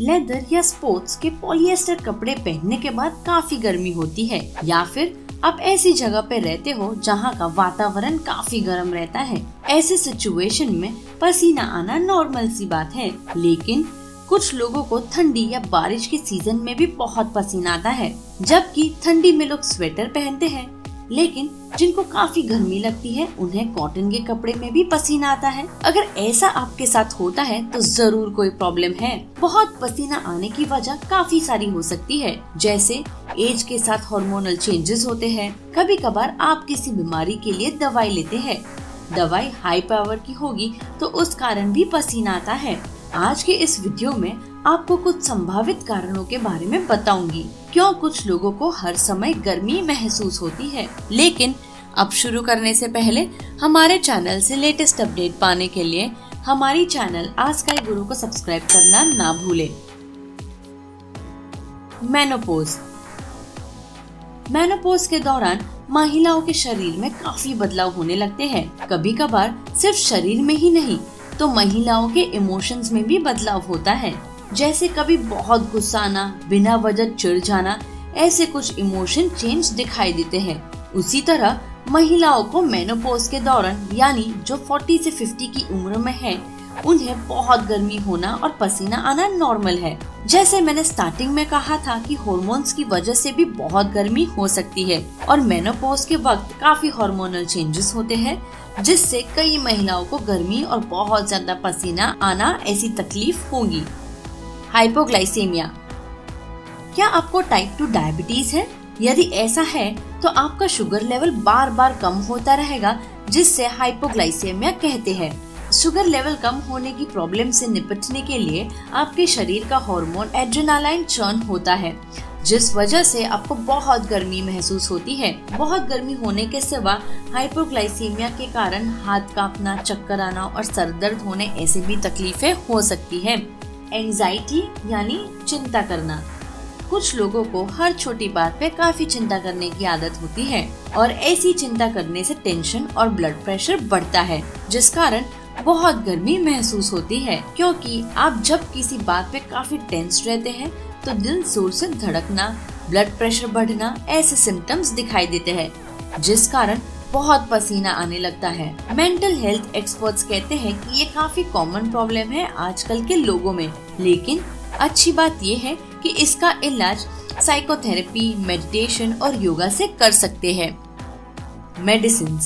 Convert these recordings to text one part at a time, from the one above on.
Leather या sports के polyester कपड़े पहनने के बाद काफ़ी गर्मी होती है, या फिर आप ऐसी जगह पे रहते हो जहाँ का वातावरण काफ़ी गर्म रहता है। ऐसे सिचुएशन में पसीना आना नॉर्मल सी बात है, लेकिन कुछ लोगों को ठंडी या बारिश के सीज़न में भी बहुत पसीना आता है, जबकि ठंडी में लोग स्वेटर पहनते हैं। लेकिन जिनको काफ़ी गर्मी लगती है, उन्हें कॉटन के कपड़े में भी पसीना आता है। अगर ऐसा आपके साथ होता है तो ज़रूर कोई प्रॉब्लम है। बहुत पसीना आने की वजह काफ़ी सारी हो सकती है। जैसे एज के साथ हार्मोनल चेंजेस होते हैं। कभी कभार आप किसी बीमारी के लिए दवाई लेते हैं। दवाई हाई पावर की होगी तो उस कारण भी पसीना आता है। आज के इस वीडियो में आपको कुछ संभावित कारणों के बारे में बताऊँगी। क्यों कुछ लोगों को हर समय गर्मी महसूस होती है? लेकिन अब शुरू करने से पहले हमारे चैनल से लेटेस्ट अपडेट पाने के लिए हमारी चैनल आज का गुरु को सब्सक्राइब करना ना भूले। मेनोपोज मेनोपोज के दौरान महिलाओं के शरीर में काफ़ी बदलाव होने लगते हैं। कभी कभार सिर्फ़ शरीर में ही नहीं तो महिलाओं के इमोशंस में भी बदलाव होता है। जैसे कभी बहुत गुस्सा आना, बिना वजह चिड़ जाना, ऐसे कुछ इमोशन चेंज दिखाई देते हैं। उसी तरह महिलाओं को मेनोपोज के दौरान, यानी जो 40 से 50 की उम्र में है, उन्हें बहुत गर्मी होना और पसीना आना नॉर्मल है। जैसे मैंने स्टार्टिंग में कहा था कि हॉर्मोन्स की वजह से भी बहुत गर्मी हो सकती है, और मेनोपोज के वक्त काफ़ी हार्मोनल चेंजेस होते हैं, जिससे कई महिलाओं को गर्मी और बहुत ज़्यादा पसीना आना ऐसी तकलीफ़ होगी। हाइपोग्लाइसेमिया क्या आपको टाइप टू डायबिटीज़ है? यदि ऐसा है तो आपका शुगर लेवल बार बार कम होता रहेगा, जिससे हाइपोग्लाइसेमिया कहते हैं। शुगर लेवल कम होने की प्रॉब्लम से निपटने के लिए आपके शरीर का हार्मोन एड्रेनालाइन चर्न होता है, जिस वजह से आपको बहुत गर्मी महसूस होती है। बहुत गर्मी होने के सिवा हाइपोग्लाइसीमिया के कारण हाथ कांपना, चक्कर आना और सर दर्द होने ऐसी भी तकलीफें हो सकती है। एंजाइटी यानी चिंता करना। कुछ लोगों को हर छोटी बात पे काफ़ी चिंता करने की आदत होती है और ऐसी चिंता करने से टेंशन और ब्लड प्रेशर बढ़ता है, जिस कारण बहुत गर्मी महसूस होती है, क्योंकि आप जब किसी बात पे काफ़ी टेंस रहते हैं तो दिल ज़ोर से धड़कना ब्लड प्रेशर बढ़ना, ऐसे सिम्टम्स दिखाई देते हैं, जिस कारण बहुत पसीना आने लगता है। मेंटल हेल्थ एक्सपर्ट्स कहते हैं कि ये काफ़ी कॉमन प्रॉब्लम है आजकल के लोगों में। लेकिन अच्छी बात ये है कि इसका इलाज साइकोथेरेपी मेडिटेशन और योगा से कर सकते हैं। मेडिसिन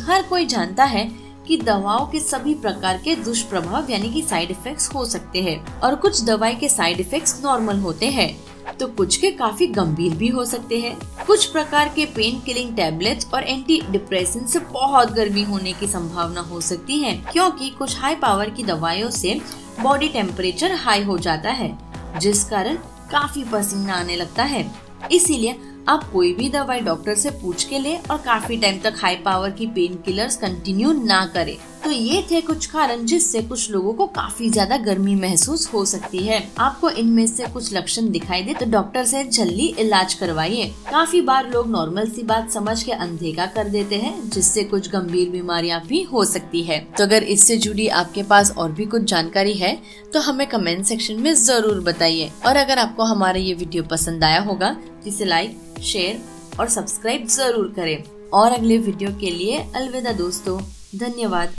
हर कोई जानता है कि दवाओं के सभी प्रकार के दुष्प्रभाव यानी कि साइड इफेक्ट्स हो सकते हैं और कुछ दवाई के साइड इफेक्ट्स नॉर्मल होते हैं। तो कुछ के काफ़ी गंभीर भी हो सकते हैं। कुछ प्रकार के पेन किलिंग टेबलेट्स और एंटी डिप्रेशन से बहुत गर्मी होने की संभावना हो सकती है, क्योंकि कुछ हाई पावर की दवाइयों से बॉडी टेम्परेचर हाई हो जाता है जिस कारण काफ़ी पसीना आने लगता है। इसीलिए आप कोई भी दवाई डॉक्टर से पूछ के ले और काफ़ी टाइम तक हाई पावर की पेन किलर्स कंटिन्यू ना करें। तो ये थे कुछ कारण जिससे कुछ लोगों को काफ़ी ज़्यादा गर्मी महसूस हो सकती है। आपको इनमें से कुछ लक्षण दिखाई दे तो डॉक्टर से जल्दी इलाज करवाइए। काफ़ी बार लोग नॉर्मल सी बात समझ के अनदेखा कर देते हैं, जिससे कुछ गंभीर बीमारियाँ भी हो सकती है। तो अगर इससे जुड़ी आपके पास और भी कुछ जानकारी है तो हमें कमेंट सेक्शन में ज़रूर बताइए। और अगर आपको हमारा ये वीडियो पसंद आया होगा जिसे लाइक शेयर और सब्सक्राइब ज़रूर करें। और अगले वीडियो के लिए अलविदा दोस्तों। धन्यवाद।